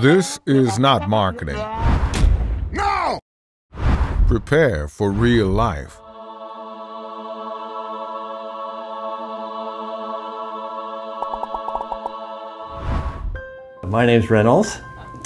This is not marketing. No! Prepare for real life. My name's Reynolds,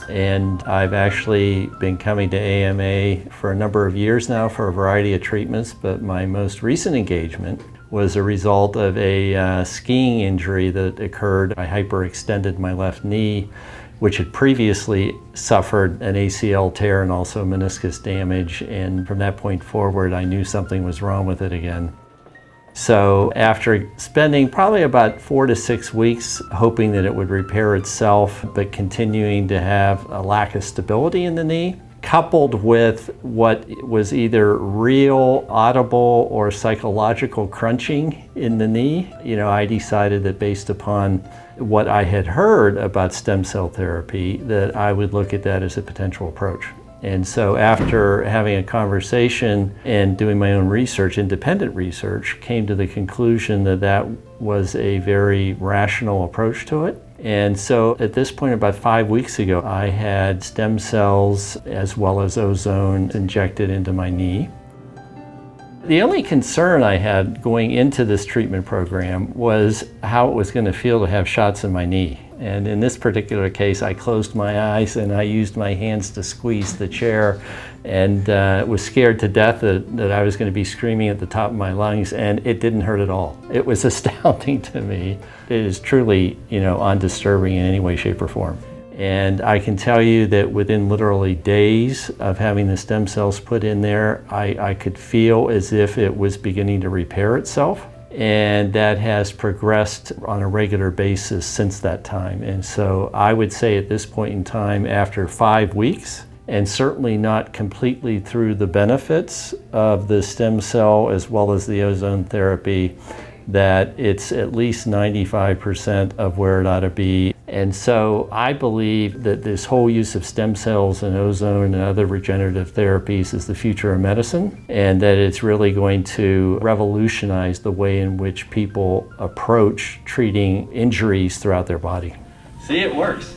and I've actually been coming to AMA for a number of years now for a variety of treatments, but my most recent engagement was a result of a uh, skiing injury that occurred. I hyperextended my left knee, which had previously suffered an ACL tear and also meniscus damage, and from that point forward, I knew something was wrong with it again. So after spending probably about four to six weeks hoping that it would repair itself, but continuing to have a lack of stability in the knee, coupled with what was either real audible or psychological crunching in the knee, you know, I decided that based upon what I had heard about stem cell therapy, that I would look at that as a potential approach. And so after having a conversation and doing my own research, independent research, came to the conclusion that that was a very rational approach to it. And so at this point, about five weeks ago, I had stem cells as well as ozone injected into my knee. The only concern I had going into this treatment program was how it was going to feel to have shots in my knee. And in this particular case, I closed my eyes and I used my hands to squeeze the chair and uh, was scared to death that, that I was going to be screaming at the top of my lungs and it didn't hurt at all. It was astounding to me. It is truly, you know, undisturbing in any way, shape, or form. And I can tell you that within literally days of having the stem cells put in there, I, I could feel as if it was beginning to repair itself and that has progressed on a regular basis since that time. And so I would say at this point in time, after five weeks, and certainly not completely through the benefits of the stem cell as well as the ozone therapy, that it's at least 95% of where it ought to be. And so I believe that this whole use of stem cells and ozone and other regenerative therapies is the future of medicine, and that it's really going to revolutionize the way in which people approach treating injuries throughout their body. See, it works.